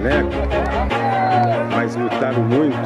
caneco, mas lutaram muito.